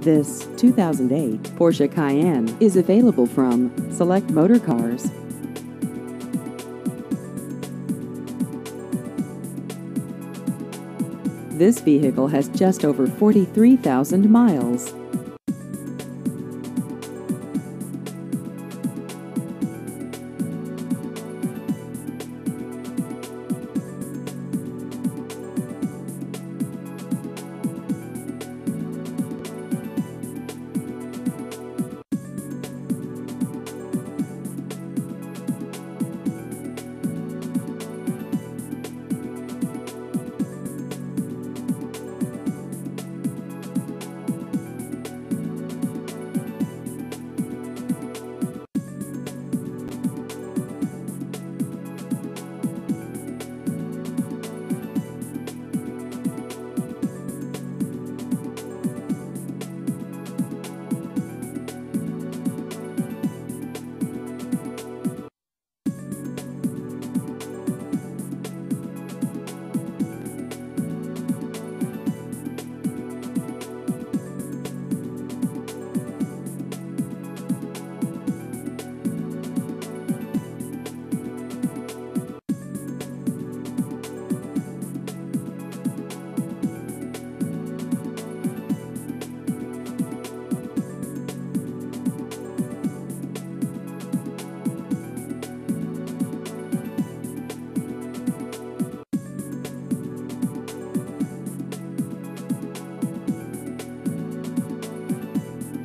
This 2008 Porsche Cayenne is available from Select Motor Cars. This vehicle has just over 43,000 miles.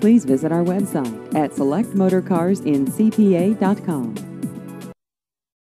Please visit our website at selectmotorcarsincpa.com.